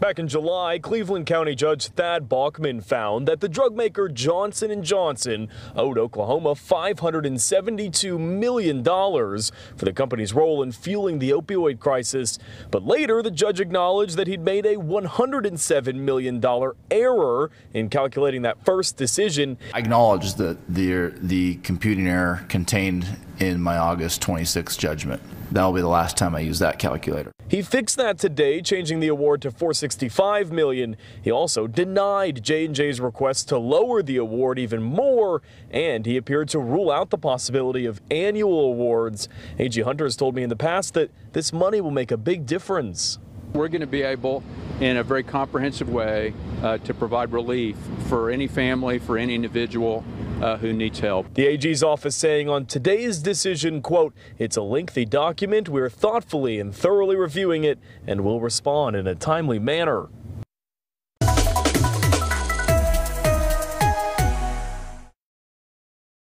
Back in July, Cleveland County Judge Thad Balkman found that the drug maker Johnson & Johnson owed Oklahoma $572 million for the company's role in fueling the opioid crisis. But later, the judge acknowledged that he'd made a $107 million error in calculating that first decision. I acknowledge that the, the computing error contained in my August 26 judgment. That'll be the last time I use that calculator. He fixed that today, changing the award to 465 million. He also denied J&J's request to lower the award even more, and he appeared to rule out the possibility of annual awards. AG Hunter has told me in the past that this money will make a big difference. We're going to be able, in a very comprehensive way, uh, to provide relief for any family, for any individual uh, who needs help. The AG's office saying on today's decision, quote, it's a lengthy document. We're thoughtfully and thoroughly reviewing it and will respond in a timely manner.